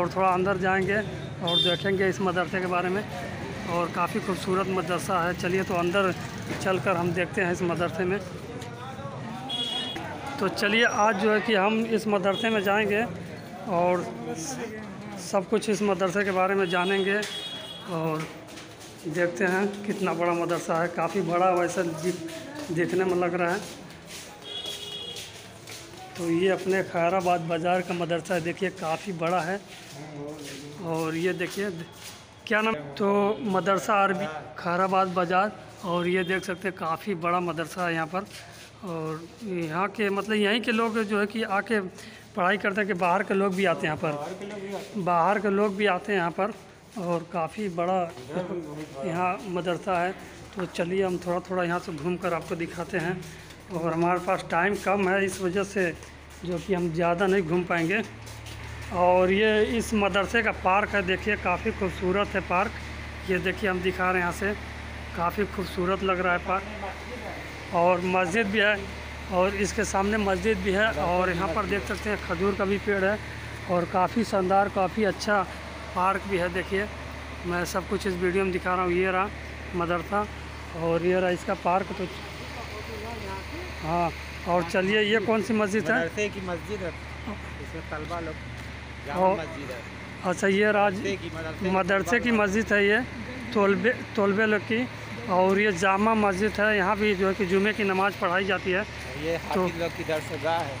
और थोड़ा अंदर जाएँगे और देखेंगे इस मदरसे के बारे में। और काफ़ी खूबसूरत मदरसा है। चलिए तो अंदर चलकर हम देखते हैं इस मदरसे में। तो चलिए, आज जो है कि हम इस मदरसे में जाएँगे और सब कुछ इस मदरसे के बारे में जानेंगे और देखते हैं कितना बड़ा मदरसा है। काफ़ी बड़ा वैसा दिखने में लग रहा है। तो ये अपने खैराबाद बाज़ार का मदरसा देखिए, काफ़ी बड़ा है। और ये देखिए, क्या नाम? तो मदरसा अरबी, खैराबाद बाज़ार। और ये देख सकते हैं, काफ़ी बड़ा मदरसा है यहाँ पर। और यहाँ के मतलब यहीं के लोग जो है कि आके पढ़ाई करते हैं कि बाहर के लोग भी आते हैं यहाँ पर। बाहर के लोग भी आते हैं यहाँ पर। और काफ़ी बड़ा यहाँ मदरसा है। तो चलिए, हम थोड़ा थोड़ा यहाँ से घूम कर आपको दिखाते हैं। और हमारे पास टाइम कम है, इस वजह से जो कि हम ज़्यादा नहीं घूम पाएँगे। और ये इस मदरसे का पार्क है, देखिए काफ़ी खूबसूरत है पार्क। ये देखिए हम दिखा रहे हैं यहाँ से, काफ़ी खूबसूरत लग रहा है पार्क। और मस्जिद भी है, और इसके सामने मस्जिद भी है, और यहाँ पर देख सकते हैं खजूर का भी पेड़ है, और काफ़ी शानदार, काफ़ी अच्छा पार्क भी है, देखिए। मैं सब कुछ इस वीडियो में दिखा रहा हूँ, ये रहा मदरसा, और ये रहा इसका पार्क तो हाँ और चलिए ये कौन सी मस्जिद है? मदरसे की मस्जिद है। इसमें तलबा लोग और- मस्जिद है। अच्छा ये राज मदरसे की मस्जिद है ये तोलबे तोलबे लोग की। और ये जामा मस्जिद है यहाँ भी जो है कि जुमे की नमाज़ पढ़ाई जाती है। ये तो- लोग की दरसगाह है।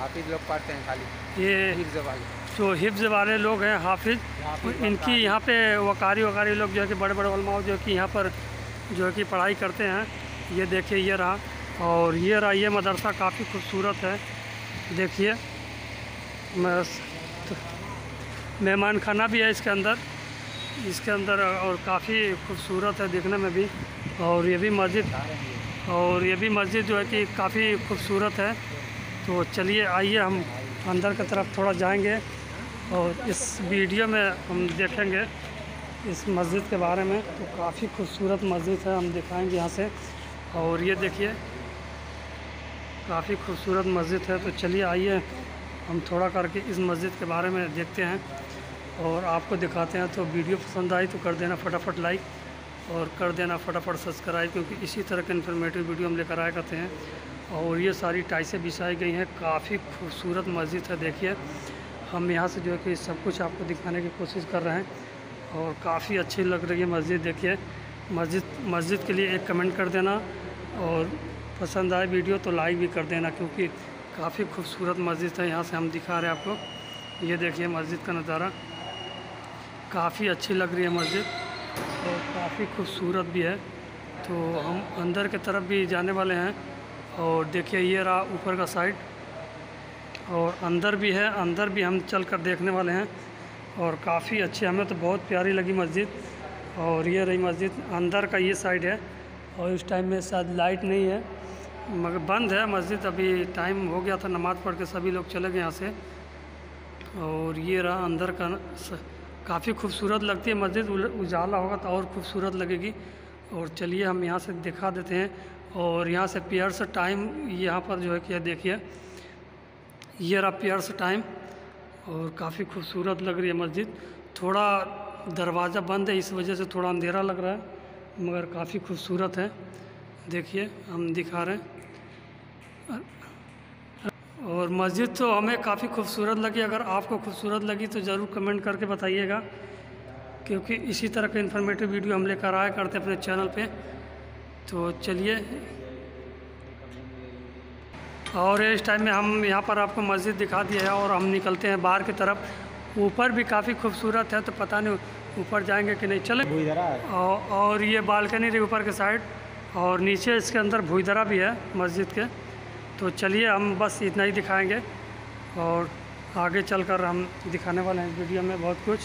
हाफिज लोग पढ़ते हैं खाली। ये हिफ्ज वाले। जो हिफ्ज़ वाले लोग हैं हाफिज हाफिज इनकी यहाँ पे वकारी वकारी लोग जो है कि बड़े बड़े उलमाओं जो है कि यहाँ पर जो है कि पढ़ाई करते हैं। ये देखिए ये रहा। और ये रहा, ये मदरसा काफ़ी खूबसूरत है। देखिए मेहमान खाना भी है इसके अंदर। इसके अंदर और काफ़ी खूबसूरत है देखने में भी। और ये भी मस्जिद। और ये भी मस्जिद जो है कि काफ़ी खूबसूरत है। तो चलिए, आइए हम अंदर की तरफ़ थोड़ा जाएँगे और इस वीडियो में हम देखेंगे इस मस्जिद के बारे में। तो काफ़ी खूबसूरत मस्जिद है, हम दिखाएँगे यहाँ से। और ये देखिए काफ़ी खूबसूरत मस्जिद है तो चलिए आइए, हम थोड़ा करके इस मस्जिद के बारे में देखते हैं और आपको दिखाते हैं तो वीडियो पसंद आई तो कर देना फटाफट लाइक और कर देना फटाफट सब्सक्राइब क्योंकि इसी तरह के इन्फॉर्मेटिव वीडियो हम लेकर आया करते हैं। और ये सारी टाइसें बिछाई गई हैं, काफ़ी खूबसूरत मस्जिद है, देखिए। हम यहाँ से जो है कि सब कुछ आपको दिखाने की कोशिश कर रहे हैं और काफ़ी अच्छी लग रही है मस्जिद, देखिए। मस्जिद मस्जिद के लिए एक कमेंट कर देना और पसंद आए वीडियो तो लाइक भी कर देना क्योंकि काफ़ी खूबसूरत मस्जिद है। यहाँ से हम दिखा रहे हैं आपको। ये देखिए मस्जिद का नज़ारा। काफ़ी अच्छी लग रही है मस्जिद और काफ़ी खूबसूरत भी है। तो हम अंदर की तरफ़ भी जाने वाले हैं और देखिए ये रहा ऊपर का साइड और अंदर भी है। अंदर भी हम चल कर देखने वाले हैं और काफ़ी अच्छी, हमें तो बहुत प्यारी लगी मस्जिद और ये रही मस्जिद। अंदर का ये साइड है। और इस टाइम में शायद लाइट नहीं है। मगर बंद है मस्जिद, अभी टाइम हो गया था नमाज़ पढ़ के सभी लोग चले गए यहाँ से। और ये रहा अंदर का काफ़ी खूबसूरत लगती है मस्जिद उजाला होगा तो और खूबसूरत लगेगी। और चलिए हम यहाँ से दिखा देते हैं। और यहाँ से पियर्स टाइम यहाँ पर जो है कि देखिए। ये रहा पियर्स टाइम और काफ़ी खूबसूरत लग रही है मस्जिद। थोड़ा दरवाज़ा बंद है, इस वजह से थोड़ा अंधेरा लग रहा है। मगर काफ़ी खूबसूरत है। देखिए, हम दिखा रहे हैं। और मस्जिद तो हमें काफ़ी खूबसूरत लगी। अगर आपको खूबसूरत लगी तो ज़रूर कमेंट करके बताइएगा, क्योंकि इसी तरह के इन्फॉर्मेटिव वीडियो हम लेकर आया करते अपने चैनल पे। तो चलिए। और इस टाइम में हम यहाँ पर आपको मस्जिद दिखा दिया है और हम निकलते हैं बाहर की तरफ़। ऊपर भी काफ़ी खूबसूरत है तो पता नहीं ऊपर जाएँगे कि नहीं। चले। और, और ये बालकनी रही ऊपर के साइड और नीचे इसके अंदर भूईदरा भी है मस्जिद के। तो चलिए हम बस इतना ही दिखाएँगे और आगे चलकर हम दिखाने वाले हैं वीडियो में बहुत कुछ।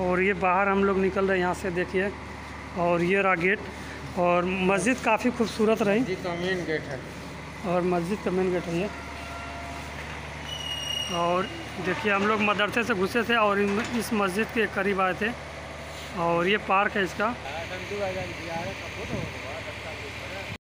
और ये बाहर हम लोग निकल रहे हैं यहाँ से देखिए। और ये रहा गेट और मस्जिद काफ़ी खूबसूरत रही। मेन गेट है। और मस्जिद का मेन गेट है ये। और देखिए, हम लोग मदरसे से घुसे थे और इस मस्जिद के करीब आए थे। और ये पार्क है इसका।